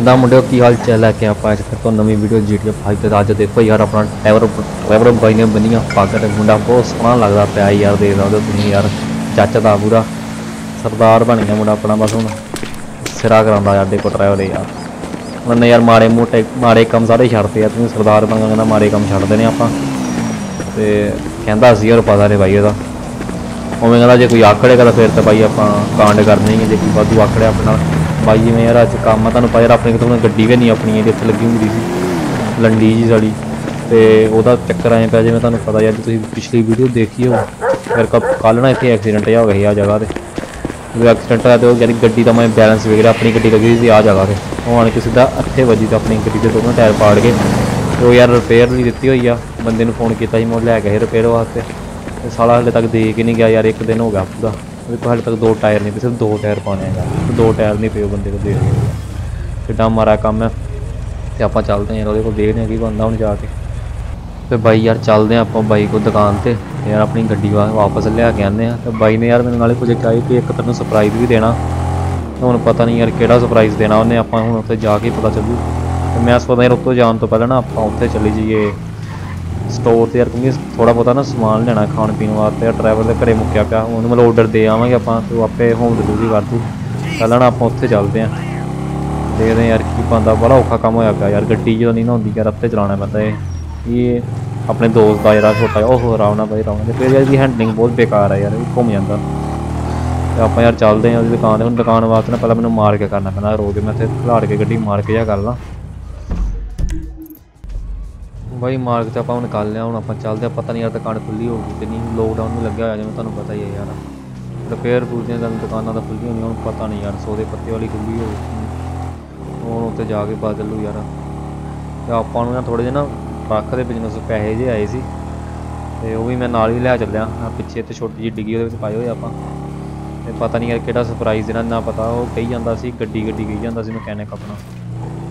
ਕਿੱਦਾਂ ਮੁੰਡਿਓ, ਕੀ ਹਾਲ ਚਾਲ ਹੈ ਕਿ ਆਪਾਂ ਅੱਜ ਫਿਰ ਤੋਂ ਨਵੀਂ ਵੀਡੀਓ ਜੀਟੀਏ ਭਾਈ ਤੇ ਅੱਜ ਦੇਖੋ ਯਾਰ ਆਪਣਾ ਟਾਈਵਰ ਡਰਾਈਵਰ ਬਾਈ ਨੇ ਬੰਨੀਆਂ ਪੱਗ ਮੁੰਡਾ, ਬਹੁਤ ਸੋਹਣਾ ਲੱਗਦਾ ਪਿਆ ਯਾਰ, ਦੇਖ ਸਕਦੇ ਤੁਸੀਂ ਯਾਰ, ਚੱਚ ਦਾ ਪੂਰਾ ਸਰਦਾਰ ਬਣ ਗਿਆ ਮੁੰਡਾ ਆਪਣਾ ਬਸ ਹੁਣ, ਸਿਰਾ ਕਰਾਉਂਦਾ ਯਾਰ ਦੇਖੋ ਡਰਾਈਵਰ ਯਾਰ। ਉਹਨੇ ਯਾਰ ਮਾੜੇ ਮੋਟੇ, ਮਾੜੇ ਕੰਮ ਸਾਰੇ ਛੱਡਦੇ ਆ, ਤੁਸੀਂ ਸਰਦਾਰ ਬਣ ਕਹਿੰਦਾ ਮਾੜੇ ਕੰਮ ਛੱਡਦੇ ਨੇ ਆਪਾਂ। ਤੇ ਕਹਿੰਦਾ ਸੀ ਯਾਰ ਪਤਾ ਨਹੀਂ ਬਾਈ ਉਹਦਾ ਉਵੇਂ ਕਹਿੰਦਾ ਜੇ ਕੋਈ ਆਕੜੇ ਤਾਂ ਫਿਰ ਤਾਂ ਬਾਈ ਆਪਾਂ ਕਾਂਡ ਕਰਨੀ ਹੀ ਜੇ ਕੋਈ ਵਾਧੂ ਆਕੜਿਆ ਆਪਣੇ ਨਾਲ। ਬਾਈ ਜਿਵੇਂ ਯਾਰ ਅੱਜ ਕੰਮ ਆ, ਤੁਹਾਨੂੰ ਪਤਾ ਯਾਰ ਆਪਣੇ ਕੋਲ ਗੱਡੀ ਵੀ ਨਹੀਂ ਆਪਣੀ, ਇਹਦੇ ਇੱਥੇ ਲੱਗੀ ਹੁੰਦੀ ਸੀ। ਲੰਡੀ ਜੀ ਸਾਡੀ ਤੇ ਉਹਦਾ ਚੱਕਰ ਆਏ ਪਿਆ ਜਿਵੇਂ ਤੁਹਾਨੂੰ ਪਤਾ ਯਾਰ ਤੁਸੀਂ ਪਿਛਲੀ ਵੀਡੀਓ ਦੇਖੀ ਹੋ ਫਿਰ ਕੱਲ ਨਾ ਇੱਥੇ ਐਕਸੀਡੈਂਟ ਜਿਹਾ ਹੋ ਗਿਆ ਸੀ ਆ ਜਗ੍ਹਾ ਤੇ। ਜਦੋਂ ਐਕਸੀਡੈਂਟ ਹੋਇਆ ਤੇ ਉਹ ਯਾਰ ਗੱਡੀ ਦਾ ਮੈਂ ਬੈਲੈਂਸ ਵਗੈਰਾ ਆਪਣੀ ਗੱਡੀ ਲੱਗੀ ਸੀ ਆ ਜਗ੍ਹਾ ਤੇ। ਉਹ ਆਣ ਕੇ ਸਿੱਧਾ ਅੱਥੇ ਵੱਜੀ ਤਾਂ ਆਪਣੀ ਗੱਡੀ ਦੇ ਦੋਨੋਂ ਟਾਇਰ ਪਾੜ ਗਏ ਉਹ ਯਾਰ ਰਿਪੇਅਰ ਲਈ ਦਿੱਤੀ ਹੋਈ ਆ। ਬੰਦੇ ਨੂੰ ਫੋਨ ਕੀਤਾ ਸੀ, ਮੈਂ ਲੈ ਕੇ ਸੀ ਰਿਪੇਅਰ ਵਾਸਤੇ। ਤੇ ਸਾਲਾ ਹਲੇ ਤੱਕ ਦੇ ਕੇ ਨਹੀਂ ਗਿਆ ਯਾਰ, ਇੱਕ ਦਿਨ ਹੋ ਗਿਆ ਪੂਰਾ। ਉਹਦੇ ਕੋਲ ਹਲੇ ਤੱਕ ਦੋ ਟਾਇਰ ਨਹੀਂ ਪਏ ਸਿਰਫ ਦੋ ਟਾਇਰ ਪਾਉਣੇ ਹੈਗਾ ਤੇ ਦੋ ਟਾਇਰ ਨਹੀਂ ਪਏ ਉਹ ਬੰਦੇ ਕੋਲ ਦੇ ਕਿੱਡਾ ਮਾਰਾ ਕੰਮ ਹੈ ਤੇ ਆਪਾਂ ਚੱਲਦੇ ਹਾਂ ਯਾਰ ਉਹਦੇ ਕੋਲ ਦੇਖਦੇ ਹਾਂ ਕੀ ਬਣਦਾ ਹੁਣ ਜਾ ਕੇ ਤੇ ਬਾਈ ਯਾਰ ਚੱਲਦੇ ਹਾਂ ਆਪਾਂ ਬਾਈ ਕੋਲ ਦੁਕਾਨ ਤੇ ਤੇ ਯਾਰ ਆਪਣੀ ਗੱਡੀ ਵਾ- ਵਾਪਸ ਲਿਆ ਕੇ ਆਉਂਦੇ ਆ ਤੇ ਬਾਈ ਨੇ ਯਾਰ ਮੈਨੂੰ ਨਾਲੇ ਕੁਝ ਕਿਹਾ ਸੀ ਕਿ ਇੱਕ ਤੈਨੂੰ ਸਰਪ੍ਰਾਈਜ਼ ਵੀ ਦੇਣਾ ਤੇ ਹੁਣ ਪਤਾ ਨਹੀਂ ਯਾਰ ਕਿਹੜਾ ਸਰਪ੍ਰਾਈਜ਼ ਦੇਣਾ ਉਹਨੇ ਆਪਾਂ ਹੁਣ ਉੱਥੇ ਜਾ ਕੇ ਹੀ ਪਤਾ ਚੱਲੂ ਤੇ ਮੈਂ ਸੋਚਦਾ ਯਾਰ ਉੱਥੋਂ ਜਾਣ ਤੋਂ ਪਹਿਲਾਂ ਨਾ ਆਪਾਂ ਉੱਥੇ ਚੱਲੀ ਜਾਈਏ ਸਟੋਰ ਤੇ ਯਾਰ ਕਿਉਂਕਿ ਥੋੜਾ ਬਹੁਤਾ ਨਾ ਸਮਾਨ ਲੈਣਾ ਖਾਣ ਪੀਣ ਵਾਸਤੇ, ਯਾਰ ਡਰਾਈਵਰ ਦੇ ਘਰੇ ਮੁੱਕਿਆ ਪਿਆ, ਉਹਨੂੰ ਮਤਲਬ ਆਰਡਰ ਦੇ ਆਵਾਂਗੇ ਆਪਾਂ, ਤੇ ਉਹ ਆਪੇ ਹੋਮ ਡਿਲੀਵਰੀ ਕਰ ਦੂ। ਪਹਿਲਾਂ ਨਾ ਆਪਾਂ ਉੱਥੇ ਚੱਲਦੇ ਆਂ ਦੇਖਦੇ ਆਂ ਯਾਰ ਕੀ ਬੰਦਾ ਬੜਾ ਔਖਾ ਕੰਮ ਹੋਇਆ ਪਿਆ ਯਾਰ, ਗੱਡੀ ਜਦੋਂ ਨਹੀਂ ਨਾ ਹੁੰਦੀ ਯਾਰ ਰੱਤੇ ਚਲਾਉਣਾ ਪੈਂਦਾ ਇਹ। ਇਹ ਆਪਣੇ ਦੋਸਤ ਦਾ ਜਿਹੜਾ ਛੋਟਾ ਉਹ ਆਰਾਮ ਨਾਲ ਬਾਈ ਆਰਾਮ ਫਿਰ ਯਾਰ ਇਹਦੀ ਹੈਂਡਲਿੰਗ ਬਹੁਤ ਬੇਕਾਰ ਹੈ ਯਾਰ, ਇਹ ਘੁੰਮ ਜਾਂਦਾ। ਤੇ ਆਪਾਂ ਯਾਰ ਚੱਲਦੇ ਆਂ ਉਹਦੀ ਦੁਕਾਨ ਤੇ, ਹੁਣ ਦੁਕਾਨ ਵਾਸਤੇ ਨਾ ਪਹਿਲਾਂ ਮੈਨੂੰ ਮਾਰ ਕੇ ਕਰਨਾ ਪੈਂਦਾ ਰੋਜ਼ ਮੈਂ ਇੱਥੇ ਖਿਲਾੜ ਕੇ ਗੱਡੀ ਮਾਰ ਕੇ ਜਾ ਕਰ ਲਾਂ। ਬਾਈ ਮਾਰਕ ਤੇ ਆਪਾਂ ਹੁਣ ਨਿਕਾਲ ਲਿਆ, ਹੁਣ ਆਪਾਂ ਚੱਲਦੇ ਆ ਪਤਾ ਨਹੀਂ ਯਾਰ ਦੁਕਾਨ ਖੁੱਲੀ ਹੋਊਗੀ ਕਿ ਨਹੀਂ ਲੋਕਡਾਊਨ ਨੂੰ ਲੱਗਿਆ ਹੋਇਆ ਜਿਵੇਂ ਤੁਹਾਨੂੰ ਪਤਾ ਹੀ ਹੈ ਯਾਰ। ਰਿਪੇਅਰ ਪੂਰੀਆਂ ਦਾ ਦੁਕਾਨਾਂ ਤਾਂ ਖੁੱਲੀਆਂ ਹੋਣੀਆਂ ਹੁਣ ਪਤਾ ਨਹੀਂ ਯਾਰ ਸੌਦੇ ਪੱਤੇ ਵਾਲੀ ਖੁੱਲੀ ਹੋਊਗੀ ਹੁਣ ਉੱਥੇ ਜਾ ਕੇ ਪਤਾ ਚੱਲੂ ਯਾਰ। ਤੇ ਆਪਾਂ ਨੂੰ ਨਾ ਥੋੜੇ ਜਿਹੇ ਨਾ ਟਰੱਕ ਦੇ ਬਿਜ਼ਨਸ ਪੈਸੇ ਜੇ ਆਏ ਸੀ। ਤੇ ਉਹ ਵੀ ਮੈਂ ਨਾਲ ਹੀ ਲੈ ਚੱਲਿਆ ਆ ਪਿੱਛੇ ਤੇ ਛੋਟੀ ਜਿਹੀ ਡਿੱਗੀ ਉਹਦੇ ਵਿੱਚ ਪਾਏ ਹੋਏ ਆਪਾਂ। ਤੇ ਪਤਾ ਨਹੀਂ ਯਾਰ ਕਿਹੜਾ ਸਰਪ੍ਰਾਈਜ਼ ਦੇਣਾ ਨਾ ਪਤਾ, ਉਹ ਕਹੀ ਜਾਂਦਾ ਸੀ ਗੱਡੀ ਗੱਡੀ ਕਹੀ ਜਾਂਦਾ ਸੀ ਮਕੈਨਿਕ ਆਪਣਾ।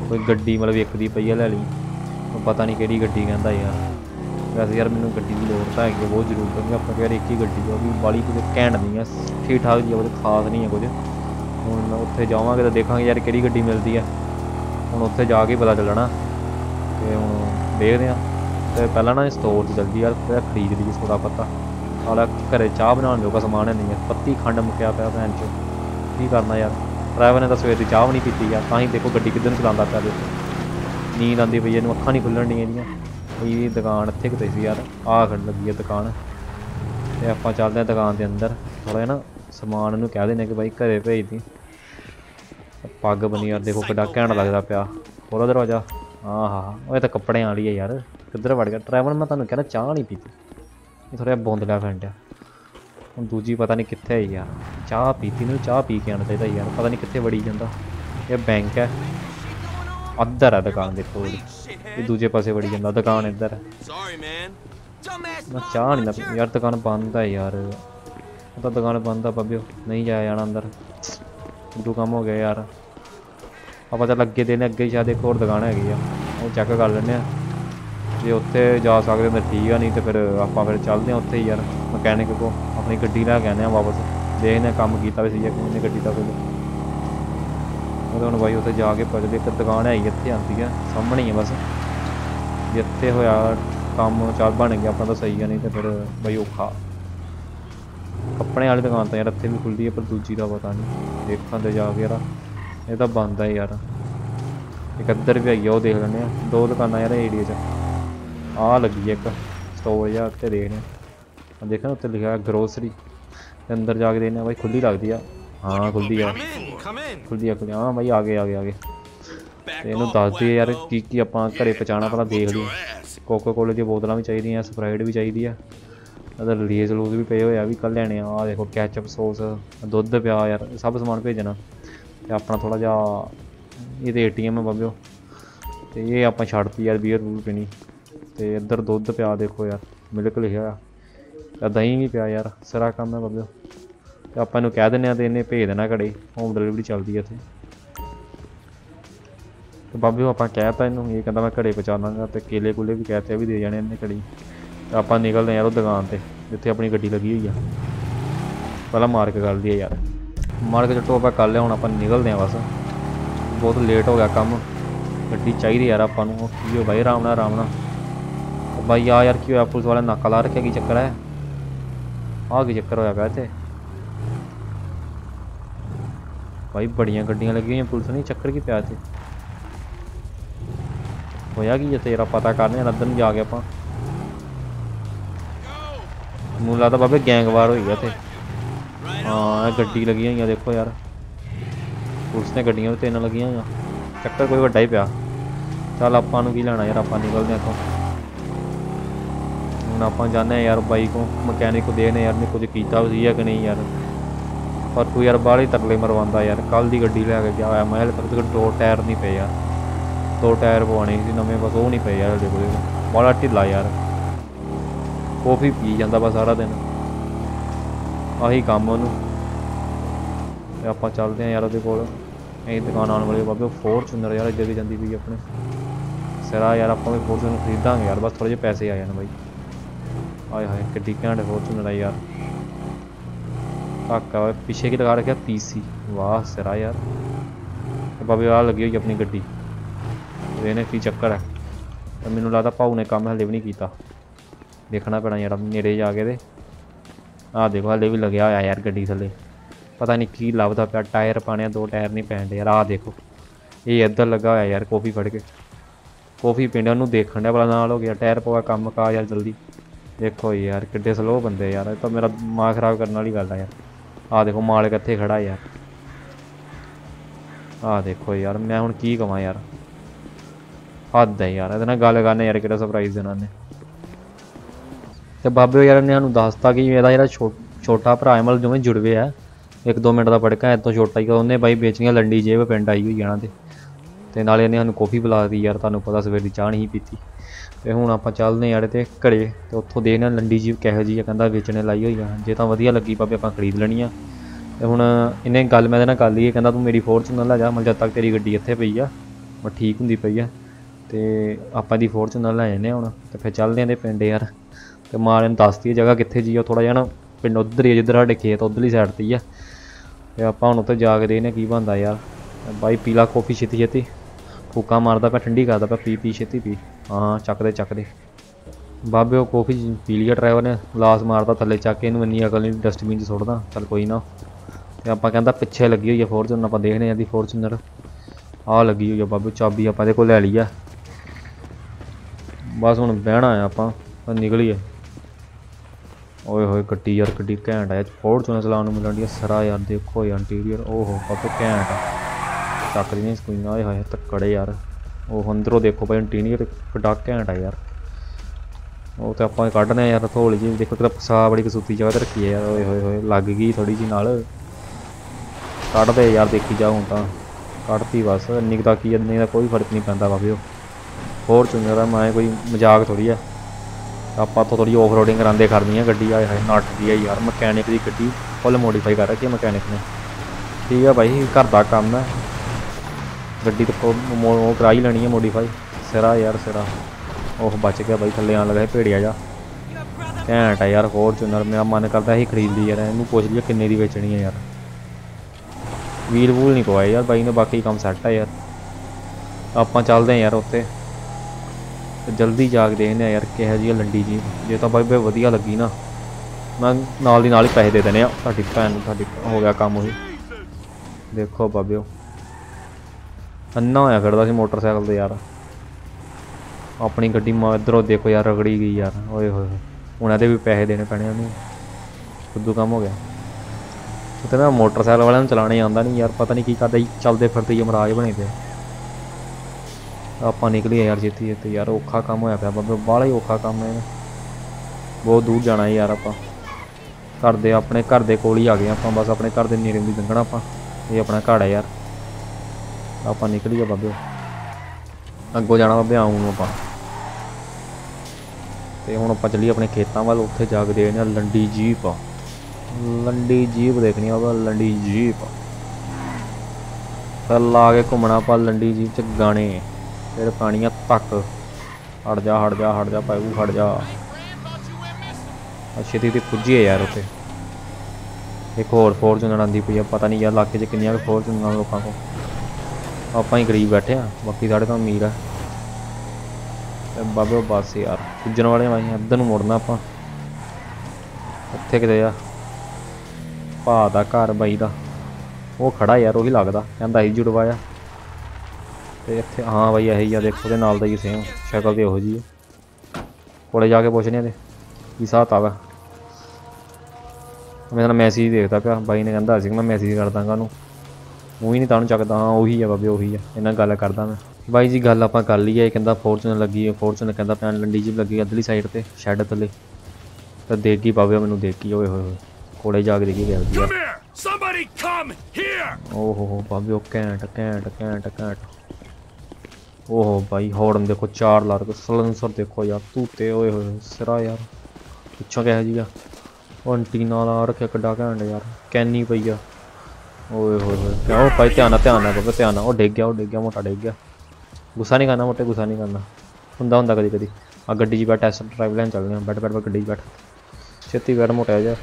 ਕੋਈ ਗੱਡੀ ਮਤਲਬ ਇੱਕ ਦੀ ਪਈ ਆ ਲੈ ਲਈ। ਪਤਾ ਨਹੀਂ ਕਿਹੜੀ ਗੱਡੀ ਕਹਿੰਦਾ ਯਾਰ। ਵੈਸੇ ਯਾਰ ਮੈਨੂੰ ਗੱਡੀ ਦੀ ਲੋੜ ਤਾਂ ਹੈਗੀ ਆ, ਬਹੁਤ ਜ਼ਰੂਰ ਕਿਉਂਕਿ ਆਪਾਂ ਯਾਰ ਇੱਕ ਹੀ ਗੱਡੀ ਆ, ਉਹ ਵੀ ਬਾਲੀ ਕੁਝ ਘੈਂਟ ਨਹੀਂ ਆ, ਠੀਕ ਠਾਕ ਜੀ ਆ ਕੁਝ ਖਾਸ ਨਹੀਂ ਆ ਕੁਝ। ਹੁਣ ਉੱਥੇ ਜਾਵਾਂਗੇ ਤਾਂ ਦੇਖਾਂਗੇ ਯਾਰ ਕਿਹੜੀ ਗੱਡੀ ਮਿਲਦੀ ਆ। ਹੁਣ ਉੱਥੇ ਜਾ ਕੇ ਪਤਾ ਚੱਲਣਾ ਤੇ ਹੁਣ ਦੇਖਦੇ ਆ। ਤੇ ਪਹਿਲਾਂ ਨਾ ਸਟੋਰ 'ਚ ਜਲਦੀ ਯਾਰ ਫਿਰ ਖਰੀਦ ਲਈ ਥੋੜਾ ਪਤਾ। ਸਾਲਾ ਘਰੇ ਚਾਹ ਬਣਾਉਣ ਜੋਗਾ ਸਮਾਨ ਹੈ ਨਹੀਂ ਹੈ ਪੱਤੀ ਖੰਡ ਮੁੱਕਿਆ ਪਿਆ ਭੈਣ ਚੋ ਕੀ ਕਰਨਾ ਯਾਰ ਡਰਾਈਵਰ ਨੇ ਤਾਂ ਸਵੇਰ ਦੀ ਚਾਹ ਵੀ ਨਹੀਂ ਪੀਤੀ ਯਾਰ, ਤਾਂ ਹੀ ਦੇਖੋ ਗੱਡੀ ਕਿੱਧਰ ਨੂੰ ਚਲਾਉਂਦਾ ਪਿਆ ਦੇਖੋ। ਨੀਂਦ ਆਉਂਦੀ ਪਈ ਇਹਨੂੰ ਅੱਖਾਂ ਨਹੀਂ ਖੁੱਲਣ ਡੀਆਂ ਇਹਦੀਆਂ। ਇਹ ਦੁਕਾਨ ਇੱਥੇ ਕਿਤੇ ਸੀ ਯਾਰ, ਆਹ ਖੜ ਲੱਗੀ ਆ ਦੁਕਾਨ। ਤੇ ਆਪਾਂ ਚੱਲਦੇ ਹਾਂ ਦੁਕਾਨ ਦੇ ਅੰਦਰ। ਥੋੜਾ ਜਿਹਾ ਨਾ ਸਮਾਨ ਨੂੰ ਕਹਿ ਦਿੰਦੇ ਕਿ ਬਾਈ ਘਰੇ ਭੇਜ ਦੀ। ਪੱਗ ਬਣੀ ਯਾਰ ਦੇਖੋ ਕਿੱਡਾ ਘੈਂਟ ਲੱਗਦਾ ਪਿਆ। ਖੋਲੋ ਦਰਵਾਜ਼ਾ ਹਾਂ ਹਾਂ, ਉਹ ਇਹ ਤਾਂ ਕੱਪੜਿਆਂ ਵਾਲੀ ਹੈ ਯਾਰ। ਕਿੱਧਰ ਵੜ ਗਿਆ? ਟਰੈਵਲ ਮੈਂ ਤੁਹਾਨੂੰ ਕਹਿੰਦਾ ਚਾਹ ਨਹੀਂ ਪੀਤੀ। ਇਹ ਥੋੜਾ ਜਿਹਾ ਬੋਂਦਲਾ ਫੈਂਟਿਆ ਹੁਣ ਦੂਜੀ ਪਤਾ ਨਹੀਂ ਕਿੱਥੇ ਹੈ ਯਾਰ ਚਾਹ ਪੀਤੀ ਨੂੰ, ਚਾਹ ਪੀ ਕੇ ਆਉਣਾ ਚਾਹੀਦਾ ਯਾਰ। ਪਤਾ ਨਹੀਂ ਕਿੱਥੇ ਵੜੀ ਜਾਂਦਾ। ਇਹ ਬੈਂਕ ਹੈ ਅੰਦਰ ਹੈ ਦੁਕਾਨ ਦੇ ਕੋਲ ਇਹ ਦੂਜੇ ਪਾਸੇ ਵੜੀ ਜਾਂਦਾ ਦੁਕਾਨ ਇੱਧਰ ਹੈ Sorry, man. Dumbass. ਮੈਂ ਚਾਹ ਨਹੀਂ ਨਾ ਪੀ- ਯਾਰ ਦੁਕਾਨ ਬੰਦ ਹੈ ਯਾਰ ਉਹ ਤਾਂ ਦੁਕਾਨ ਬੰਦ ਆ ਬੱਬਿਓ ਨਹੀਂ ਜਾਇਆ ਜਾਣਾ ਅੰਦਰ ਦੂ ਕੰਮ ਹੋ ਗਿਆ ਯਾਰ ਆਪਾਂ ਤਾਂ ਅੱਗੇ ਦੇ ਨੇ ਅੱਗੇ ਹੀ ਸ਼ਾਇਦ ਇੱਕ ਹੋਰ ਦੁਕਾਨ ਹੈਗੀ ਆ ਉਹ ਚੈੱਕ ਕਰ ਲੈਂਦੇ ਆ ਜੇ ਉੱਥੇ ਜਾ ਸਕਦੇ ਤਾਂ ਠੀਕ ਆ ਨਹੀਂ ਤੇ ਫਿਰ ਆਪਾਂ ਫਿਰ ਚੱਲਦੇ ਆ ਉੱਥੇ ਹੀ ਯਾਰ ਮਕੈਨਿਕ ਕੋ ਆਪਣੀ ਗੱਡੀ ਲੈ ਕੇ ਆਉਂਦੇ ਆ ਵਾਪਸ ਦੇਖਦੇ ਆ ਕੰਮ ਕੀਤਾ ਵੀ ਸੀ ਜਾਂ ਕੋਈ ਗੱਡੀ ਦਾ ਕੋਈ ਉਹਦੇ ਹੁਣ ਬਾਈ ਉੱਥੇ ਜਾ ਕੇ ਪੁੱਛਦੇ ਇੱਕ ਦੁਕਾਨ ਹੈਗੀ ਇੱਥੇ ਆਉਂਦੀ ਆ, ਸਾਹਮਣੇ ਹੀ ਆ ਬਸ। ਜਿੱਥੇ ਹੋਇਆ ਕੰਮ, ਚੱਲ ਬਣ ਗਿਆ ਆਪਣਾ ਤਾਂ ਸਹੀ ਆ, ਨਹੀਂ ਤੇ ਫਿਰ ਬਾਈ ਔਖਾ। ਕੱਪੜੇ ਵਾਲੀ ਦੁਕਾਨ ਤਾਂ ਯਾਰ ਇੱਥੇ ਵੀ ਖੁੱਲਦੀ ਹੈ ਪਰ ਦੂਜੀ ਦਾ ਪਤਾ ਨਹੀਂ। ਦੇਖਾਂ ਤੇ ਜਾ ਕੇ ਯਾਰ, ਇਹ ਤਾਂ ਬੰਦ ਆ ਯਾਰ। ਇੱਕ ਇੱਧਰ ਵੀ ਆਈ ਆ, ਉਹ ਦੇਖ ਲੈਂਦੇ ਆ। ਦੋ ਦੁਕਾਨਾਂ ਯਾਰ ਏਰੀਆ 'ਚ। ਆਹ ਲੱਗੀ ਇੱਕ ਸਟੋਰ ਜਾਂ ਉੱਤੇ ਦੇਖਦੇ ਆ। ਦੇਖਣਾ ਉੱਤੇ ਲਿਖਿਆ ਗਰੋਸਰੀ ਤੇ ਅੰਦਰ ਜਾ ਕੇ ਦੇਖਦੇ ਆ, ਬਾਈ ਖੁੱਲੀ ਲੱਗਦੀ ਆ। ਹਾਂ ਖੁੱਲਦੀ ਆ। ਖੁੱਲਦੀ ਆ ਖੁੱਲਦੀ ਆ। ਹਾਂ ਬਾਈ ਆ ਗਏ ਆ ਗਏ ਆ ਗਏ। ਤੇ ਇਹਨੂੰ ਦੱਸ ਦੇ ਯਾਰ ਕੀ ਕੀ ਆਪਾਂ ਘਰੇ ਪਹੁੰਚਾਉਣਾ ਪਹਿਲਾਂ ਦੇਖ ਲਈ। ਕੋਕਾ ਕੋਲੇ ਦੀਆਂ ਬੋਤਲਾਂ ਵੀ ਚਾਹੀਦੀਆਂ ਸਪਰਾਈਟ ਵੀ ਚਾਹੀਦੀ ਆ। ਅਦਰ ਰੀਜ਼ ਲੂਜ਼ ਵੀ ਪਏ ਹੋਏ ਆ ਵੀ ਕੱਲ ਲੈਣੇ ਆ। ਆਹ ਦੇਖੋ ਕੈਚਅਪ ਸੌਸ ਦੁੱਧ ਪਿਆ ਯਾਰ ਇਹ ਸਭ ਸਮਾਨ ਭੇਜਣਾ। ਤੇ ਆਪਣਾ ਥੋੜਾ ਜਿਹਾ ਇਹਦੇ ਏਟੀਐਮ ਹੈ ਬਾਬਿਓ। ਤੇ ਇਹ ਆਪਾਂ ਛੱਡਤੀ ਯਾਰ ਬੀਅਰ ਬੂਰ ਪੀਣੀ। ਤੇ ਇੱਧਰ ਦੁੱਧ ਪਿਆ ਦੇਖੋ ਯਾਰ ਮਿਲਕ ਲਿਖਿਆ ਆ ਤੇ ਦਹੀਂ ਵੀ ਪਿਆ ਯਾਰ ਸਿਰਾ ਕੰਮ ਹੈ ਬਾਬਿਓ। ਤੇ ਆਪਾਂ ਇਹਨੂੰ ਕਹਿ ਦਿੰਦੇ ਆ ਤੇ ਇਹਨੇ ਭੇਜ ਦੇਣਾ ਘੜੇ ਹੋਮ ਡਿਲੀਵਰੀ ਚੱਲਦੀ ਆ ਇੱਥੇ। ਤੇ ਬਾਬੇ ਉਹ ਆਪਾਂ ਕਹਿਤਾ ਇਹਨੂੰ, ਇਹ ਕਹਿੰਦਾ ਮੈਂ ਘਰੇ ਪਹੁੰਚਾ ਦਾਂਗਾ ਤੇ ਕੇਲੇ ਕੁਲੇ ਵੀ ਕਹਿਤੇ ਵੀ ਦੇ ਜਾਣੇ ਇਹਨੇ ਘੜੀ। ਤੇ ਆਪਾਂ ਨਿਕਲਦੇ ਯਾਰ ਉਹ ਦੁਕਾਨ ਤੇ, ਜਿੱਥੇ ਆਪਣੀ ਗੱਡੀ ਲੱਗੀ ਹੋਈ ਆ। ਪਹਿਲਾਂ ਮਾਰਕ ਕਰ ਲਈਏ ਯਾਰ। ਮਾਰਕ ਜੱਟੋ ਆਪਾਂ ਕਰ ਲਿਆ, ਹੁਣ ਆਪਾਂ ਨਿਕਲਦੇ ਆ ਬਸ। ਬਹੁਤ ਲੇਟ ਹੋ ਗਿਆ ਕੰਮ। ਗੱਡੀ ਚਾਹੀਦੀ ਯਾਰ ਆਪਾਂ ਨੂੰ, ਉਹ ਕੀ ਹੋ ਬਾਈ, ਆਰਾਮ ਨਾਲ ਆਰਾਮ ਨਾਲ। ਉਹ ਬਾਈ ਆ ਯਾਰ, ਕੀ ਹੋਇਆ? ਪੁਲਿਸ ਵਾਲਾ ਨਾਕਾ ਲਾ ਰੱਖਿਆ, ਕੀ ਚੱਕਰ ਹੈ? ਆਹ ਕੀ ਚੱਕਰ ਹੋਇਆ ਪਿਆ ਇੱਥੇ? ਬਾਈ ਬੜੀਆਂ ਗੱਡੀਆਂ ਲੱਗੀਆਂ ਹੋਈਆਂ ਪੁਲਿਸ ਨਹੀਂ ਚੱਕਰ ਕੀ ਪਿਆ ਇੱਥੇ ਹੋਇਆ ਕੀ ਜੇ ਤੇਰਾ ਪਤਾ ਕਰਨੇ ਅੰਦਰ ਨੂੰ ਜਾ ਕੇ ਆਪਾਂ ਮੈਨੂੰ ਲੱਗਦਾ ਬਾਬੇ ਗੈਂਗਵਾਰ ਹੋਈ ਆ ਤੇ ਹਾਂ ਇਹ ਗੱਡੀ ਲੱਗੀਆਂ ਹੋਈਆਂ ਦੇਖੋ ਯਾਰ ਪੁਲਿਸ ਨੇ ਗੱਡੀਆਂ ਵੀ ਤਿੰਨ ਲੱਗੀਆਂ ਹੋਈਆਂ ਚੱਕਰ ਕੋਈ ਵੱਡਾ ਹੀ ਪਿਆ ਚੱਲ ਆਪਾਂ ਨੂੰ ਕੀ ਲੈਣਾ ਯਾਰ ਆਪਾਂ ਨਿਕਲਦੇ ਹਾਂ ਇੱਥੋਂ ਹੁਣ ਆਪਾਂ ਜਾਂਦੇ ਹਾਂ ਯਾਰ ਬਾਈ ਕੋ ਮਕੈਨਿਕ ਕੋ ਦੇਖਦੇ ਹਾਂ ਯਾਰ ਨੇ ਕੁਝ ਕੀਤਾ ਵੀ ਸੀ ਕਿ ਨਹੀਂ ਯਾਰ ਪਰ ਤੂੰ ਯਾਰ ਬਾਹਲੀ ਤਰਲੇ ਮਰਵਾਉਂਦਾ ਯਾਰ। ਕੱਲ ਦੀ ਗੱਡੀ ਲੈ ਕੇ ਗਿਆ ਹੋਇਆ ਮੈਂ, ਹਲੇ ਤੱਕ ਦੋ ਟਾਇਰ ਨਹੀਂ ਪਏ ਯਾਰ। ਦੋ ਟਾਇਰ ਪਵਾਉਣੇ ਸੀ ਨਵੇਂ, ਬਸ ਉਹ ਨਹੀਂ ਪਏ ਯਾਰ ਹਲੇ ਕੋਲੇ ਬੜਾ ਢਿੱਲਾ ਯਾਰ। ਕੌਫੀ ਪੀ ਜਾਂਦਾ ਬਸ ਸਾਰਾ ਦਿਨ। ਆਹੀ ਕੰਮ ਉਹਨੂੰ। ਤੇ ਆਪਾਂ ਚੱਲਦੇ ਆਂ ਯਾਰ ਉਹਦੇ ਕੋਲ। ਇਹ ਦੁਕਾਨ ਆਉਣ ਵਾਲੀ ਆ ਬਾਬੇ ਫੋਰਚੂਨਰ ਯਾਰ ਅੱਗੇ ਵੀ ਜਾਂਦੀ ਪਈ ਆਪਣੇ। ਸਿਰਾ ਯਾਰ, ਆਪਾਂ ਵੀ ਫੋਰਚੂਨਰ ਖਰੀਦਾਂਗੇ ਯਾਰ। ਬਸ ਥੋੜੇ ਜਿਹੇ ਪੈਸੇ ਆ ਜਾਣ ਬਾਈ। ਆਏ ਹਾਏ, ਕਿੱਡੀ ਘੈਂਟ ਫੋਰਚੂਨਰ ਆ ਯਾਰ। ਕਾਕਾ ਓਏ ਪਿੱਛੇ ਕੀ ਲਗਾ ਰੱਖਿਆ ਪੀਸੀ ਵਾਹ, ਸਿਰਾ ਯਾਰ। ਤੇ ਬਾਬੇ ਆ ਲੱਗੀ ਹੋਈ ਆਪਣੀ ਗੱਡੀ। ਇਹਨੇ ਕੀ ਚੱਕਰ ਹੈ? ਤੇ ਮੈਨੂੰ ਲੱਗਦਾ ਭਾਊ ਨੇ ਕੰਮ ਹਲੇ ਵੀ ਨਹੀਂ ਕੀਤਾ। ਦੇਖਣਾ ਪੈਣਾ ਯਾਰ, ਨੇੜੇ ਜਾ ਕੇ ਤੇ। ਆਹ ਦੇਖੋ, ਹਲੇ ਵੀ ਲੱਗਿਆ ਹੋਇਆ ਯਾਰ ਗੱਡੀ ਥੱਲੇ। ਪਤਾ ਨਹੀਂ ਕੀ ਲੱਭਦਾ ਪਿਆ, ਟਾਇਰ ਪਾਣੇ ਦੋ ਟਾਇਰ ਨਹੀਂ ਪੈਣ ਡੇ ਯਾਰ, ਆਹ ਦੇਖੋ। ਇਹ ਇੱਧਰ ਲੱਗਾ ਹੋਇਆ ਯਾਰ, ਕੌਫੀ ਫੜ ਕੇ। ਕੌਫੀ ਪੀਂਦਾ ਉਹਨੂੰ ਦੇਖਣ ਡਿਆ, ਬੜਾ ਨਾਲ ਹੋ ਗਿਆ। ਟਾਇਰ ਪਵਾ, ਕੰਮ ਕਾ ਯਾਰ ਜਲਦੀ। ਦੇਖੋ ਯਾਰ, ਕਿੱਡੇ ਸਲੋ ਬੰਦੇ ਯਾਰ, ਇਹ ਤਾਂ ਮੇਰਾ ਦਿਮਾਗ ਖਰਾਬ ਕਰਨ ਵਾਲੀ ਗੱਲ ਆ ਯਾਰ। ਆਹ ਦੇਖੋ ਮਾਲਕ ਕਿੱਥੇ ਖੜਾ ਯਾਰ। ਆਹ ਦੇਖੋ ਯਾਰ, ਮੈਂ ਹੁਣ ਕੀ ਕਵਾਂ ਯਾਰ? ਹੱਦ ਹੈ ਯਾਰ, ਇਹਦੇ ਨਾਲ ਗੱਲ ਕਰਨੇ ਯਾਰ, ਕਿਹੜਾ ਸਰਪ੍ਰਾਈਜ਼ ਦੇਣਾ ਨੇ ਤੇ ਬਾਬੇ ਯਾਰ ਨੇ ਸਾਨੂੰ ਦੱਸਤਾ ਕਿ ਇਹਦਾ ਜਿਹੜਾ ਛੋਟਾ ਭਰਾ ਹੈ ਜਿਵੇਂ ਜੁੜਵੇ ਆ ਇੱਕ ਦੋ ਮਿੰਟ ਦਾ ਪੜਕਾ ਇਤੋਂ ਛੋਟਾ ਹੀ ਉਹਨੇ ਬਾਈ ਵੇਚੀਆਂ ਲੰਡੀ ਜੇਬ ਪਿੰਡ ਆਈ ਹੋਈ ਜਾਣਾ ਤੇ ਤੇ ਨਾਲੇ ਇਹਨੇ ਸਾਨੂੰ ਕਾਫੀ ਬੁਲਾ ਦਿੱਤੀ ਯਾਰ, ਤੁਹਾਨੂੰ ਪਤਾ ਸਵੇਰ ਦੀ ਚਾਹ ਨਹੀਂ ਪੀਤੀ। ਤੇ ਹੁਣ ਆਪਾਂ ਚੱਲਦੇ ਯਾਰ ਤੇ ਘਰੇ ਤੇ ਉੱਥੋਂ ਦੇਖਦੇ ਹਾਂ ਲੰਡੀ ਜੀਬ ਕਿਹੋ ਜੀ ਆ, ਕਹਿੰਦਾ ਵੇਚਣੇ ਲਾਈ ਹੋਈ ਆ। ਜੇ ਤਾਂ ਵਧੀਆ ਲੱਗੀ ਬਾਬੇ ਆਪਾਂ ਖਰੀਦ ਲੈਣੀ ਆ। ਤੇ ਹੁਣ ਇਹਨੇ ਗੱਲ ਮੈਂ ਇਹਦੇ ਨਾਲ ਕਰ ਲਈ ਹੈ ਕਹਿੰਦਾ ਤੂੰ ਮੇਰੀ ਫੋਰਚੂਨਰ ਲੈ ਜਾ, ਮਤਲਬ ਜਦ ਤੱਕ ਤੇਰੀ ਗੱਡੀ ਇੱਥੇ ਪਈ ਆ ਉਹ ਠੀਕ ਹੁੰਦੀ ਪਈ ਆ। ਤੇ ਆਪਾਂ ਦੀ ਫੋਰਚੂਨਰ ਲੈ ਜਾਂਦੇ ਹਾਂ ਹੁਣ, ਤੇ ਫਿਰ ਚੱਲਦੇ ਆਂ ਦੇ ਪਿੰਡ ਯਾਰ। ਤੇ ਮਾਂ ਨੇ ਦੱਸਤੀ ਹੈ ਜਗ੍ਹਾ ਕਿੱਥੇ ਜੀ ਆ ਥੋੜਾ ਜਿਹਾ ਨਾ ਪਿੰਡ ਉਧਰ ਹੀ ਆ, ਜਿੱਧਰ ਸਾਡੇ ਖੇਤ ਉਧਰਲੀ ਸਾਈਡ ਤੇ ਹੀ ਆ। ਤੇ ਆਪਾਂ ਹੁਣ ਉੱਥੇ ਜਾ ਕੇ ਦੇਖਨੇ ਕੀ ਬਣਦਾ ਯਾਰ। ਬਾਈ ਪੀਲਾ ਕਾਫੀ ਛੇਤੀ ਛੇਤੀ ਫੂਕਾ ਮਾਰਦਾ ਪਿਆ, ਠੰਡੀ ਕਰਦਾ ਪਿਆ ਪੀ ਪੀ ਛੇਤੀ ਪੀ ਹਾਂ ਚੱਕਦੇ ਚੱਕਦੇ ਬਾਬੇ, ਉਹ ਕਾਫੀ ਪੀ ਲਿਆ ਡਰਾਈਵਰ ਨੇ ਲਾਸ ਮਾਰਦਾ ਥੱਲੇ, ਚੱਕ ਕੇ ਇਹਨੂੰ ਇੰਨੀ ਅਕਲ ਨਹੀਂ ਡਸਟਬਿਨ 'ਚ ਸੁੱਟਦਾ। ਚੱਲ ਕੋਈ ਨਾ। ਤੇ ਆਪਾਂ ਕਹਿੰਦਾ ਪਿੱਛੇ ਲੱਗੀ ਹੋਈ ਹੈ ਫੋਰਚੂਨਰ ਆਪਾਂ ਦੇਖਨੇ ਆਂ ਦੀ ਫੋਰਚੂਨਰ ਆਹ ਲੱਗੀ ਹੋਈ ਆ ਬਾਬੇ, ਚਾਬੀ ਆਪਾਂ ਇਹਦੇ ਕੋਲ ਲੈ ਲਈ ਆ। ਬਸ ਹੁਣ ਬਹਿਣਾ ਆ ਆਪਾਂ ਤਾਂ ਨਿਕਲੀਏ। ਓਏ ਹੋਏ, ਗੱਡੀ ਯਾਰ, ਗੱਡੀ ਘੈਂਟ ਆ। ਫੋਰਚੂਨਰ ਚਲਾਉਣ ਨੂੰ ਮਿਲਣ ਦੀ ਸਰਾ ਯਾਰ, ਦੇਖੋ ਯਾਰ ਇੰਟੀਰੀਅਰ ਓਹੋ, ਬਾਬੇ, ਘੈਂਟ ਆ। ਚੱਕਦੀ ਨਹੀਂ ਕੋਈ ਨਾ ਆਏ ਹਾਏ ਤੱਕੜੇ ਯਾਰ। ਉਹ ਅੰਦਰੋਂ ਦੇਖੋ ਭਾਈ ਇੰਟੀਰੀਅਰ ਕਿੱਡਾ ਘੈਂਟ ਆ ਯਾਰ। ਉਹ ਤਾਂ ਆਪਾਂ ਕੱਢਨੇ ਆ ਯਾਰ ਥੋੜੀ ਜਿਹੀ। ਦੇਖੋ ਕਿਤਾ ਫਸਾ ਬੜੀ ਕਸੂਤੀ ਜਗ੍ਹਾ ਤੇ ਰੱਖੀ ਆ ਯਾਰ। ਓਏ ਹੋਏ ਹੋਏ, ਲੱਗ ਗਈ ਥੋੜੀ ਜੀ ਨਾਲ। ਕੱਢਦੇ ਯਾਰ, ਦੇਖੀ ਜਾ ਹੁਣ ਤਾਂ। ਕੱਢਤੀ ਬਸ, ਇੰਨੀ ਕੁ ਕੀ ਇੰਨੀ ਦਾ ਕੋਈ ਫ਼ਰਕ ਨਹੀਂ ਪੈਂਦਾ ਬਾਬੇ ਉਹ ਹੋਰ ਚੁੰਗਾ ਮੈਂ ਕੋਈ ਮਜ਼ਾਕ ਥੋੜੀ ਆ। ਆਪਾਂ ਤੋਂ ਥੋੜੀ ਆਫ ਰੋਡਿੰਗ ਕਰਾਂਦੇ ਕਰਨੀ ਆ ਗੱਡੀ ਆਏ ਹਾਏ ਨੱਠਦੀ ਆ ਯਾਰ। ਮਕੈਨਿਕ ਦੀ ਗੱਡੀ ਫੁੱਲ ਮੋਡੀਫਾਈ ਕਰ ਰੱਖੀ ਹੈ ਮਕੈਨਿਕ ਨੇ। ਠੀਕ ਆ ਭਾਈ, ਘਰ ਦਾ ਕੰਮ ਹੈ ਗੱਡੀ ਤੇ ਕੋ- ਮੋ- ਉਹ ਕਰਾ ਹੀ ਲੈਣੀ ਹੈ ਮੋਡੀਫਾਈ ਸਿਰਾ ਯਾਰ, ਸਿਰਾ। ਉਹ ਬਚ ਗਿਆ ਬਾਈ, ਥੱਲੇ ਆਣ ਲੱਗਾ ਸੀ, ਭੇੜਿਆ ਜਾ। ਘੈਂਟ ਆ ਯਾਰ ਫੋਰਚੂਨਰ ਮੇਰਾ ਮਨ ਕਰਦਾ ਸੀ ਖਰੀਦ ਲਈ ਯਾਰ, ਇਹਨੂੰ ਪੁੱਛ ਲਿਆ ਕਿੰਨੇ ਦੀ ਵੇਚਣੀ ਹੈ ਯਾਰ। ਵੀਲ ਵੂਲ ਨਹੀਂ ਪਵਾਏ ਯਾਰ ਬਾਈ ਨੇ, ਬਾਕੀ ਕੰਮ ਸੈੱਟ ਆ ਯਾਰ। ਆਪਾਂ ਚੱਲਦੇ ਆ ਯਾਰ ਉੱਥੇ। ਤੇ ਜਲਦੀ ਜਾ ਕੇ ਦੇਖਦੇ ਆ ਯਾਰ ਕਿਹੋ ਜਿਹੀ ਆ ਲੰਡੀ ਜੀ। ਜੇ ਤਾਂ ਬਾਈ, ਬਈ ਵਧੀਆ ਲੱਗੀ ਨਾ। ਮੈਂ ਨਾਲ ਦੀ ਨਾਲ ਹੀ ਪੈਸੇ ਦੇ ਦੇਣੇ ਆ। ਤੁਹਾਡੀ ਭੈਣ ਨੂੰ ਤੁਹਾਡੀ ਹੋ ਗਿਆ ਕੰਮ ਉਹੀ। ਦੇਖੋ ਬਾਬਿਓ। ਅੰਨਾ ਹੋਇਆ ਫਿਰਦਾ ਸੀ ਮੋਟਰਸਾਈਕਲ ਤੇ ਯਾਰ। ਆਪਣੀ ਗੱਡੀ ਮਾ ਇਧਰੋਂ ਦੇਖੋ ਯਾਰ ਰਗੜੀ ਗਈ ਯਾਰ। ਓਏ ਹੋਏ ਹੋਏ। ਹੁਣ ਇਹਦੇ ਵੀ ਪੈਸੇ ਦੇਣੇ ਪੈਣੇ ਉਹਨੂੰ। ਖੁੱਦੂ ਕੰਮ ਹੋ ਗਿਆ। ਤੇ ਨਾ ਮੋਟਰਸਾਈਕਲ ਵਾਲਿਆਂ ਨੂੰ ਚਲਾਣੇ ਆਉਂਦਾ ਨਹੀਂ ਯਾਰ। ਪਤਾ ਨਹੀਂ ਕੀ ਕਰਦਾ ਚੱਲਦੇ ਫਿਰਦੇ ਹੀ ਮਹਾਰਾਜ ਬਣੇ ਤੇ। ਆਪਾਂ ਨਿਕਲੀਏ ਯਾਰ ਜਿੱਤੀ ਤੇ ਯਾਰ ਔਖਾ ਕੰਮ ਹੋਇਆ ਪਿਆ ਬਾਬੇ। ਬਾਹਲਾ ਹੀ ਔਖਾ ਕੰਮ ਹੈ। ਬਹੁਤ ਦੂਰ ਜਾਣਾ ਯਾਰ ਆਪਾਂ। ਘਰ ਦੇ ਆਪਣੇ ਘਰ ਦੇ ਕੋਲ ਹੀ ਆ ਗਏ ਆਪਾਂ। ਬਸ ਆਪਣੇ ਘਰ ਦੇ ਨੇੜੇ ਵੀ ਲੰਘਣਾ ਆਪਾਂ। ਇਹ ਆਪਣਾ ਘਰ ਹੈ ਯਾਰ। ਆਪਾਂ ਨਿਕਲੀਏ ਬਾਬੇ। ਅੱਗੋਂ ਜਾਣਾ ਬਾਬੇ ਆਉਂ ਨੂੰ ਆਪਾਂ। ਤੇ ਹੁਣ ਆਪਾਂ ਚੱਲੀਏ ਆਪਣੇ ਖੇਤਾਂ ਵੱਲ, ਉੱਥੇ ਜਾ ਕੇ ਦੇਖਦੇ ਹਾਂ ਲੰਡੀ ਜੀਪ ਲੰਡੀ ਜੀਪ ਦੇਖਣੀ ਆ ਬਾਬਾ, ਲੰਡੀ ਜੀਪ ਫਿਰ ਲਾ ਕੇ ਘੁੰਮਣਾ ਆਪਾਂ ਲੰਡੀ ਜੀਪ ਚ ਗਾਣੇ। ਫਿਰ ਪਾਣੀਆਂ ਤੱਕ। ਹਟ ਜਾ ਹਟ ਜਾ ਹਟ ਜਾ ਪਾਇੂ ਹਟ ਜਾ। ਅੱਛੇ ਤੇ ਪੁੱਜੀਏ ਯਾਰ ਉੱਥੇ। ਇੱਕ ਹੋਰ ਫੋਰਚੂਨਰ ਆਂਦੀ ਪਈ ਆ, ਪਤਾ ਨਹੀਂ ਯਾਰ ਇਲਾਕੇ 'ਚ ਕਿੰਨੀਆਂ ਕੁ ਫੋਰਚੂਨਰ ਲੋਕਾਂ ਕੋਲ। ਆਪਾਂ ਹੀ ਗਰੀਬ ਬੈਠੇ ਆ, ਬਾਕੀ ਸਾਡੇ ਤਾਂ ਅਮੀਰ ਆ। ਤੇ ਬਾਬੇ ਬਸ ਯਾਰ, ਪੁੱਜਣ ਵਾਲੇ ਆ ਇੱਧਰ ਨੂੰ ਮੁੜਨਾ ਆਪਾਂ। ਉੱਥੇ ਕਿਤੇ ਆ ਭਾ ਦਾ ਘਰ, ਬਾਈ ਦਾ। ਉਹ ਖੜਾ ਯਾਰ, ਉਹੀ ਲੱਗਦਾ, ਕਹਿੰਦਾ ਹੀ ਜੁੜਵਾਇਆ ਤੇ ਇੱਥੇ, ਹਾਂ ਬਾਈ, ਇਹੀ ਆ, ਦੇਖੋ ਉਹਦੇ ਨਾਲ ਦਾ ਹੀ ਸੇਮ ਸ਼ਕਲ ਤੇ ਉਹੋ ਜੀ ਆ। ਕੋਲੇ ਜਾ ਕੇ ਪੁੱਛਨੇ ਆ ਤੇ, ਕੀ ਹਿਸਾਬ ਕਿਤਾਬ ਮੈਂ ਤਾਂ ਮੈਸੇਜ ਦੇਖਦਾ ਪਿਆ, ਬਾਈ ਨੇ ਕਹਿੰਦਾ ਸੀ ਕਿ ਮੈਂ ਮੈਸੇਜ ਕਰ ਦਾਂਗਾ ਉਹਨੂੰ। ਮੂੰਹ ਹੀ ਨਹੀਂ ਤਾਂ ਨੂੰ ਚੱਕਦਾ ਹਾਂ ਉਹੀ ਆ ਬਾਬੇ ਉਹੀ ਆ। ਇਹਨਾਂ ਗੱਲ ਕਰਦਾ ਮੈਂ। ਬਾਈ ਜੀ ਗੱਲ ਆਪਾਂ ਕਰ ਲਈ ਆ ਇਹ ਕਹਿੰਦਾ ਫੋਰਚੂਨਰ ਲੱਗੀ ਹੈ ਫੋਰਚੂਨਰ ਕਹਿੰਦਾ ਪੈਨ ਲੰਡੀ ਜੀ ਲੱਗੀ ਅਦਲੀ ਸਾਈਡ ਤੇ ਸ਼ੈੱਡ ਥੱਲੇ। ਤਾਂ ਦੇਖ ਕੀ ਪਾਵੇ ਮੈਨੂੰ ਦੇਖ ਕੀ ਓਏ ਹੋਏ ਹੋਏ। ਕੋਲੇ ਜਾ ਕੇ ਦੇਖੀ ਗਿਆ ਜੀ! Somebody come here! ਓਹ ਹੋ ਹੋ ਬਾਬੇ ਉਹ ਘੈਂਟ ਘੈਂਟ ਘੈਂਟ ਘੈਂਟ। ਓਹ ਬਾਈ ਹੌਰਨ ਦੇਖੋ ਚਾਰ ਲਾਰ ਕੇ ਸਲੈਂਸਰ ਦੇਖੋ ਯਾਰ ਤੂਤੇ ਓਏ ਹੋਏ ਸਿਰਾ ਯਾਰ। ਪਿੱਛੋਂ ਕਿਹੋ ਜੀ ਆ ਉਹ ਐਂਟੀਨਾ ਲਾ ਰੱਖਿਆ ਕਿੱਡਾ ਘੈਂਟ ਯਾਰ। ਕੈਨੀ ਪਈ ਆ। ਓਏ ਹੋਏ ਹੋਏ ਕਿਆ ਉਹ ਭਾਈ ਧਿਆਨ ਨਾਲ ਧਿਆਨ ਨਾਲ ਬਾਬੇ ਧਿਆਨ ਨਾਲ ਉਹ ਡਿੱਗ ਗਿਆ ਉਹ ਡਿੱਗ ਗਿਆ ਮੋਟਾ ਡਿੱਗ ਗਿਆ ਗੁੱਸਾ ਨਹੀਂ ਕਰਨਾ ਮੋਟੇ ਗੁੱਸਾ ਨਹੀਂ ਕਰਨਾ ਹੁੰਦਾ ਹੁੰਦਾ ਕਦੀ ਕਦੀ ਆ ਗੱਡੀ 'ਚ ਬੈਠ ਟੈਸਟ ਡਰਾਈਵ ਲੈਣ ਚੱਲਦੇ ਆ ਬੈਠ ਬੈਠ ਬੈਠ ਗੱਡੀ 'ਚ ਬੈਠ ਛੇਤੀ ਬੈਠ ਮੋਟਾ ਜਾ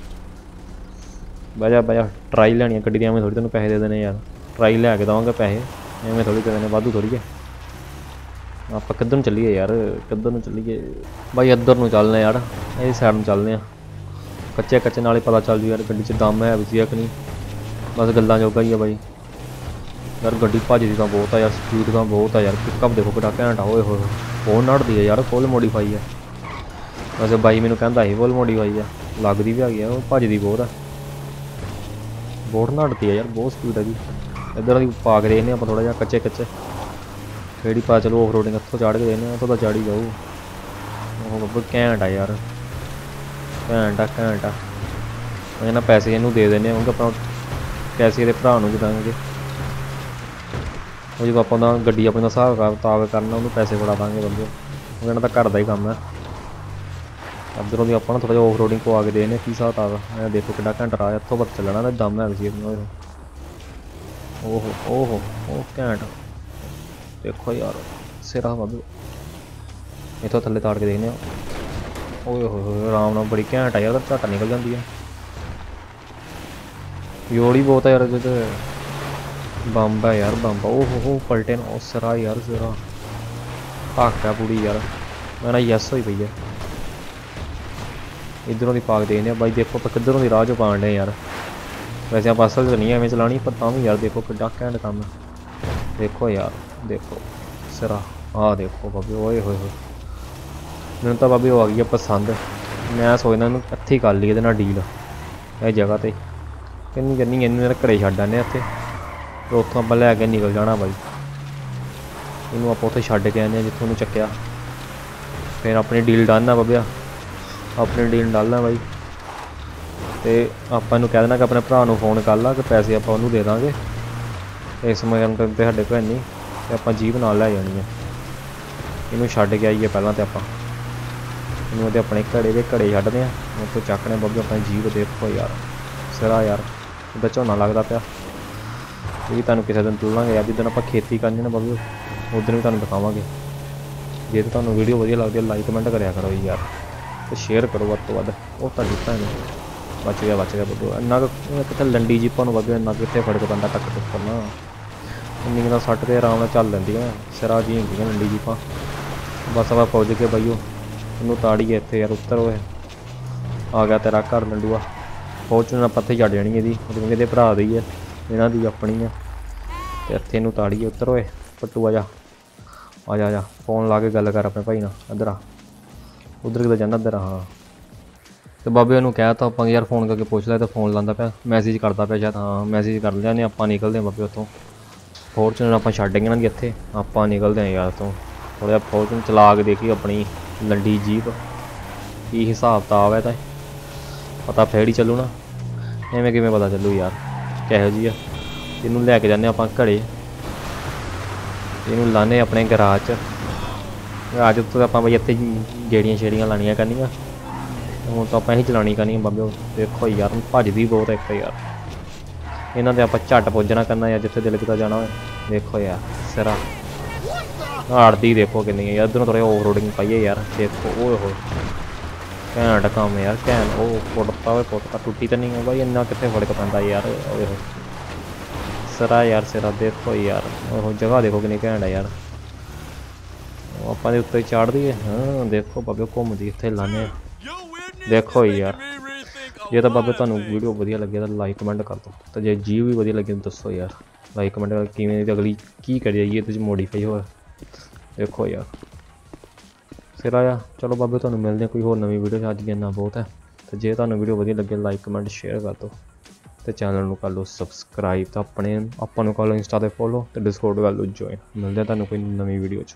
ਬਹਿ ਜਾ ਬਹਿ ਜਾ ਟਰਾਈ ਲੈਣੀ ਆ ਗੱਡੀ ਦੀ ਐਵੇਂ ਥੋੜੀ ਤੈਨੂੰ ਪੈਸੇ ਦੇ ਦੇਣੇ ਯਾਰ ਟਰਾਈ ਲੈ ਕੇ ਦਵਾਂਗੇ ਪੈਸੇ ਐਵੇਂ ਥੋੜੀ ਦੇ ਦੇਣੇ ਵਾਧੂ ਥੋੜੀ ਹੈ ਆਪਾਂ ਕਿੱਧਰ ਨੂੰ ਚੱਲੀਏ ਯਾਰ ਕਿੱਧਰ ਨੂੰ ਚੱਲੀਏ ਬਾਈ ਇੱਧਰ ਨੂੰ ਚੱਲਨੇ ਯਾਰ ਇਹ ਸਾਈਡ ਨੂੰ ਚੱਲਨੇ ਆ ਕੱਚੇ ਕੱਚੇ ਨਾਲ ਹੀ ਪਤਾ ਚੱਲ ਜੂ ਯਾਰ ਗੱਡੀ 'ਚ ਦਮ ਹੈ ਵਧੀਆ ਕਿ ਨਹੀਂ ਬਸ ਗੱਲਾਂ ਜੋਗਾ ਹੀ ਆ ਬਾਈ। ਯਾਰ ਗੱਡੀ ਭੱਜਦੀ ਤਾਂ ਬਹੁਤ ਆ ਯਾਰ ਸਪੀਡ ਤਾਂ ਬਹੁਤ ਆ ਯਾਰ। ਪਿਕਅਪ ਦੇਖੋ ਕਿੱਡਾ ਘੈਂਟ ਆ, ਓਏ ਹੋਏ ਬਹੁਤ ਨੜਦੀ ਆ ਯਾਰ ਫੁੱਲ ਮੋਡੀਫਾਈ ਆ। ਵੈਸੇ ਬਾਈ ਮੈਨੂੰ ਕਹਿੰਦਾ ਸੀ ਫੁੱਲ ਮੋਡੀਫਾਈ ਆ। ਲੱਗਦੀ ਵੀ ਹੈਗੀ ਆ, ਉਹ ਭੱਜਦੀ ਬਹੁਤ ਆ। ਬਹੁਤ ਨੜਦੀ ਆ ਯਾਰ, ਬਹੁਤ ਸਪੀਡ ਆ ਜੀ ਇੱਧਰ ਦੀ ਪਾ ਕੇ ਦੇਖਨੇ ਆਪਾਂ ਥੋੜਾ ਜਿਹਾ, ਕੱਚੇ ਕੱਚੇ। ਕਿਹੜੀ ਪਾ, ਚਲੋ ਆਫ ਰੋਡਿੰਗ ਇੱਥੋਂ ਚੜ੍ਹ ਕੇ ਦੇਖਨੇ ਆ ਉੱਥੋਂ ਤਾਂ ਚੜ੍ਹ ਹੀ ਜਾਊ। ਉਹ ਬੱਬਾ ਘੈਂਟ ਆ ਯਾਰ। ਘੈਂਟ ਆ ਘੈਂਟ ਆ। ਇਹਨਾਂ ਪੈਸੇ ਇਹਨੂੰ ਦੇ ਦਿੰਨੇ ਆ ਕਿਉਂਕਿ ਆਪਾਂ ਪੈਸੇ ਇਹਦੇ ਭਰਾ ਨੂੰ ਵੀ ਦਾਂਗੇ ਉਹ ਜਦੋਂ ਆਪਾਂ ਦਾ ਗੱਡੀ ਆਪਣੀ ਦਾ ਹਿਸਾਬ ਕਿਤਾਬ ਕਰਨਾ, ਉਹਨੂੰ ਪੈਸੇ ਫੜਾ ਦਾਂਗੇ ਬੰਦੇ। ਉਹ ਇਹਨਾਂ ਦਾ ਘਰ ਦਾ ਹੀ ਕੰਮ ਹੈ। ਅੰਦਰੋਂ ਦੀ ਆਪਾਂ ਨੂੰ ਥੋੜਾ ਜਿਹਾ ਆਫ ਰੋਡਿੰਗ ਕੋ ਆ ਕੇ ਦੇਖਨੇ ਕੀ ਹਿਸਾਬ ਕਿਤਾਬ ਆ? ਦੇਖੋ ਕਿੱਡਾ ਘੰਟਾ ਰਾਹ ਇੱਥੋਂ ਪਤਾ ਚੱਲਣਾ ਤੇ ਦਮ ਹੈ ਸੀ ਇਹਨੂੰ ਓਹੋ ਓਹੋ ਉਹ ਘੈਂਟ। ਦੇਖੋ ਯਾਰ, ਸਿਰਾ ਬਾਬੂ ਇਥੋਂ ਥੱਲੇ ਤਾੜ ਕੇ ਦੇਖਨੇ ਆ ਓਏ ਹੋਏ ਹੋਏ, ਆਰਾਮ ਨਾਲ ਬੜੀ ਘੈਂਟ ਆ ਯਾਰ ਉਹਦਾ ਨਿਕਲ ਜਾਂਦੀ ਆ। ਯੋੜੀ ਬਹੁਤ ਆ ਯਾਰ ਇਹਦੇ ਤੇ। ਬੰਬ ਆ ਯਾਰ, ਬੰਬ ਓਹ ਹੋ ਹੋ, ਪਲਟੇ ਨਾ। ਉਹ ਸਿਰਾ ਯਾਰ, ਸਿਰਾ। ਭਾਕਾ ਪੂਰੀ ਯਾਰ। ਮੈਂ ਨਾ ਯੈਸ ਹੋਈ ਪਈ ਹੈ ਇਧਰੋਂ ਦੀ ਪਾਕ ਦੇਖਦੇ ਆ ਬਾਈ ਦੇਖੋ ਆਪਾਂ ਕਿੱਧਰੋਂ ਦੀ ਰਾਹ ਚੋਂ ਪਾਣ ਡੇ ਯਾਰ। ਵੈਸੇ ਆਪਾਂ ਅਸਲ 'ਚ ਨਹੀਂ ਐਵੇਂ ਚਲਾਣੀ ਪਰ ਤਾਂ ਵੀ ਯਾਰ ਦੇਖੋ ਕਿੱਡਾ ਘੈਂਟ ਕੰਮ ਦੇਖੋ ਯਾਰ, ਦੇਖੋ। ਸਿਰਾ, ਆਹ ਦੇਖੋ ਬਾਬੇ, ਓਏ ਹੋਏ ਹੋਏ। ਮੈਨੂੰ ਤਾਂ ਬਾਬੇ ਉਹ ਆ ਗਈ ਆ ਪਸੰਦ। ਮੈਂ ਸੋਚਦਾ ਇਹਨੂੰ ਇੱਥੇ ਕਰ ਲਈ ਇਹਦੇ ਨਾਲ ਡੀਲ ਇਹ ਜਗ੍ਹਾ ਤੇ। ਕਿੰਨੀ ਜੰਨੀ ਇਹਨੂੰ ਯਾਰ ਘਰੇ ਛੱਡ ਆਨੇ ਇੱਥੇ ਤੇ ਉੱਥੋਂ ਆਪਾਂ ਲੈ ਕੇ ਨਿਕਲ ਜਾਣਾ ਬਾਈ। ਇਹਨੂੰ ਆਪਾਂ ਉੱਥੇ ਛੱਡ ਕੇ ਆਨੇ ਜਿੱਥੋਂ ਉਹਨੂੰ ਚੱਕਿਆ। ਫਿਰ ਆਪਣੀ ਡੀਲ ਡਨ ਆ ਬਾਬਿਆ। ਆਪਣੀ ਡੀਲ ਡਾਲਣਾ ਬਾਈ। ਤੇ ਆਪਾਂ ਨੂੰ ਕਹਿ ਦੇਣਾ ਕਿ ਆਪਣੇ ਭਰਾ ਨੂੰ ਫੋਨ ਕਰ ਲਾ ਕਿ ਪੈਸੇ ਆਪਾਂ ਉਹਨੂੰ ਦੇ ਦਾਂਗੇ। ਇਸ ਮਗਨ ਤੇ ਸਾਡੇ ਭੈਣ ਨਹੀਂ, ਤੇ ਆਪਾਂ ਜੀਪ ਨਾਲ ਲੈ ਜਾਣੀ ਹੈ ਇਹਨੂੰ ਛੱਡ ਕੇ ਆਈਏ ਪਹਿਲਾਂ ਤੇ ਆਪਾਂ। ਇਹਨੂੰ ਤੇ ਆਪਣੇ ਘੜੇ ਦੇ ਘੜੇ ਛੱਡਦੇ ਆ। ਉੱਥੋਂ ਚੱਕਣੇ ਬੱਬੇ ਆਪਣੀ ਜੀਪ ਦੇਖੋ ਯਾਰ। ਸਿਰਾ ਯਾਰ। ਉਹਦਾ ਝੋਨਾ ਲੱਗਦਾ ਪਿਆ। ਇਹ ਤੁਹਾਨੂੰ ਕਿਸੇ ਦਿਨ ਤੁਲਾਂਗੇ। ਯਾਰ ਜਿੱਦਣ ਆਪਾਂ ਖੇਤੀ ਕਰਨੀ ਨਾ ਬੱਬੇ, ਉਦੋਂ ਵੀ ਤੁਹਾਨੂੰ ਦਿਖਾਵਾਂਗੇ। ਜੇ ਤਾਂ ਤੁਹਾਨੂੰ ਵੀਡੀਓ ਵਧੀਆ ਲੱਗਦੀ ਹੈ ਲਾਈਕ ਕਮੈਂਟ ਕਰਿਆ ਕਰੋ ਜੀ ਯਾਰ। ਤੇ ਸ਼ੇਅਰ ਕਰੋ ਵੱਧ ਤੋਂ ਵੱਧ। ਉਹ ਤੁਹਾਡੀ ਭੈਣ ਨੂੰ ਬਚ ਗਿਆ ਬਚ ਗਿਆ ਬੱਬੂ। ਇੰਨਾ ਕੁ ਕਿੱਥੇ ਲੰਡੀ ਜੀਪਾਂ ਨੂੰ ਬੱਬੇ ਇੰਨਾ ਕੁ ਕਿੱਥੇ ਫੜ ਕੇ ਬੰਦਾ ਟੱਕ ਟੁੱਕ ਕਰਨਾ। ਇੰਨੀ ਦਾ ਸੱਟ ਤੇ ਆਰਾਮ ਨਾਲ ਚੱਲ ਲੈਂਦੀਆਂ। ਸਿਰਾ ਜੀ ਹੁੰਦੀਆਂ ਲੰਡੀ ਜੀਪਾਂ। ਬਸ ਆਪਾਂ ਪਹੁੰਚ ਗਏ ਬਾਈਓ ਉਹਨੂੰ ਤਾੜੀਏ ਇੱਥੇ ਯਾਰ, ਉੱਤਰ ਹੋਏ ਆ ਗਿਆ ਤੇਰਾ ਘਰ ਲੰਡੂਆ। ਫੋਰਚੂਨਰ ਆਪਾਂ ਇੱਥੇ ਛੱਡ ਜਾਣੀ ਇਹਦੀ। ਕਿਉਂਕਿ ਇਹਦੇ ਭਰਾ ਦੀ ਹੈ ਇਹਨਾਂ ਦੀ ਆਪਣੀ ਹੈ ਤੇ ਇੱਥੇ ਇਹਨੂੰ ਤਾੜੀਏ ਉੱਤਰ ਹੋਏ ਪੱਟੂ ਆ ਜਾ। ਆ ਜਾ ਆ ਜਾ। ਫੋਨ ਲਾ ਕੇ ਗੱਲ ਕਰ ਆਪਣੇ ਭਾਈ ਨਾਲ। ਇੱਧਰ ਆ। ਉਧਰ ਕਿਤੇ ਜਾਂਦਾ ਇੱਧਰ ਆ, ਹਾਂ। ਤੇ ਬਾਬੇ ਉਹਨੂੰ ਕਹਿ ਤਾ ਆਪਾਂ ਯਾਰ ਫੋਨ ਕਰਕੇ ਪੁੱਛ ਲਿਆ ਤਾਂ ਫੋਨ ਲਾਉਂਦਾ ਪਿਆ। ਮੈਸੇਜ ਕਰਦਾ ਪਿਆ ਸ਼ਾਇਦ ਹਾਂ ਮੈਸੇਜ ਕਰ ਲਿਆ ਨੇ ਆਪਾਂ ਨਿਕਲਦੇ ਹਾਂ ਬਾਬੇ ਉੱਥੋਂ। ਫੋਰਚੂਨ ਆਪਾਂ ਛੱਡ ਗਏ ਨਾ ਇੱਥੇ। ਆਪਾਂ ਨਿਕਲਦੇ ਹਾਂ ਯਾਰ ਤੋਂ ਥੋੜਾ ਜਿਹਾ ਫੋਰਚੂਨ ਚਲਾ ਕੇ ਦੇਖੀ ਆਪਣੀ ਲੰਡੀ ਜੀਪ। ਕੀ ਹਿਸਾਬ ਕਿਤਾਬ ਹੈ ਤਾਂ ਪਤਾ ਫੇਰ ਹੀ ਚੱਲੂ ਨਾ। ਐਵੇਂ ਕਿਵੇਂ ਪਤਾ ਚੱਲੂ ਯਾਰ, ਕਿਹੋ ਜੀ ਆ। ਇਹਨੂੰ ਲੈ ਕੇ ਜਾਂਦੇ ਆਪਾਂ ਘਰੇ। ਇਹਨੂੰ ਲਾਣੇ ਆਪਣੇ ਗਰਾਜ 'ਚ। ਅੱਜ ਤੋਂ ਆਪਾਂ ਬਈ ਇੱਥੇ ਗੇੜੀਆਂ ਛੇੜੀਆਂ ਲਾਣੀਆਂ ਕਰਨੀਆਂ। ਹੁਣ ਤਾਂ ਆਪਾਂ ਹੀ ਚਲਾਣੀ ਕਰਨੀ ਬਾਬੇ ਦੇਖੋ ਯਾਰ ਭੱਜਦੀ ਬਹੁਤ ਇੱਕ ਯਾਰ। ਇਹਨਾਂ ਦੇ ਆਪਾਂ ਝੱਟ ਪੁੱਜਣਾ ਕਰਨਾ ਯਾਰ, ਜਿੱਥੇ ਦਿਲ ਕੀਤਾ ਜਾਣਾ ਹੋਵੇ ਦੇਖੋ ਯਾਰ, ਸਿਰਾ। ਆੜਦੀ ਦੇਖੋ ਕਿੰਨੀ ਯਾਰ ਇਧਰੋਂ ਥੋੜਾ ਓਵਰ ਰੋਡਿੰਗ ਪਾਈਏ ਯਾਰ। ਦੇਖੋ, ਓਏ ਹੋਏ। ਘੈਂਟ ਕੰਮ ਯਾਰ ਘੈਂਟ ਉਹ ਫੁੱਟਤਾ ਓਏ ਫੁੱਟਤਾ ਟੁੱਟੀ ਤਾਂ ਨਹੀਂ ਹੈ ਬਾਈ, ਇੰਨਾ ਕਿੱਥੇ ਫੜ ਕੇ ਪੈਂਦਾ ਯਾਰ, ਓਏ ਹੋਏ। ਸਰਾ ਯਾਰ, ਸਿਰਾ ਦੇਖੋ ਯਾਰ, ਉਹ ਜਗ੍ਹਾ ਦੇਖੋ ਕਿੰਨੀ ਘੈਂਟ ਹੈ ਯਾਰ। ਉਹ ਆਪਾਂ ਦੇ ਉੱਤੇ ਚੜ ਦਈਏ, ਹਾਂ, ਦੇਖੋ ਬਾਬੇ ਘੁੰਮਦੀ ਇੱਥੇ ਲਾਣੇ Your weirdness ਦੇਖੋ is ਯਾਰ making me rethink a ਜੇ ਤਾਂ ਬਾਬੇ lot ਤੁਹਾਨੂੰ of ਵੀਡੀਓ ਵਧੀਆ ਲੱਗੇ ਤਾਂ ਲਾਈਕ ਕਮੈਂਟ ਕਰ ਦਿਓ, ਤੇ ਜੇ ਜੀ ਵੀ ਵਧੀਆ ਲੱਗੇ ਤਾਂ ਦੱਸੋ ਯਾਰ ਲਾਈਕ ਕਮੈਂਟ ਕਰਕੇ ਕਿਵੇਂ ਦੀ ਅਗਲੀ ਕੀ ਕਰੀ ਜਾਈਏ, ਇਹਦੇ ਚ ਮੋਡੀਫਾਈ ਹੋਰ ਦੇਖੋ ਯਾਰ। ਫਿਰ ਆਇਆ। ਚਲੋ ਬਾਬੇ, ਤੁਹਾਨੂੰ ਮਿਲਦੇ ਆ ਕੋਈ ਹੋਰ ਨਵੀਂ ਵੀਡੀਓ 'ਚ। ਅੱਜ ਦੀ ਇੰਨਾ ਬਹੁਤ ਹੈ। ਤੇ ਜੇ ਤੁਹਾਨੂੰ ਵੀਡੀਓ ਵਧੀਆ ਲੱਗੇ ਲਾਈਕ ਕਮੈਂਟ ਸ਼ੇਅਰ ਕਰ ਦਿਓ। ਤੇ ਚੈਨਲ ਨੂੰ ਕਰ ਲਓ ਸਬਸਕ੍ਰਾਈਬ ਤਾਂ ਆਪਣੇ, ਆਪਾਂ ਨੂੰ ਕਰ ਲਓ ਇੰਸਟਾ ਤੇ ਫੋਲੋ ਤੇ ਡਿਸਕੋਰਡ ਕਰ ਲਓ ਜੁਆਇਨ ਮਿਲਦੇ ਆ ਤੁਹਾਨੂੰ ਕੋਈ ਨਵੀਂ ਵੀਡੀਓ 'ਚ।